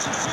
Manchester.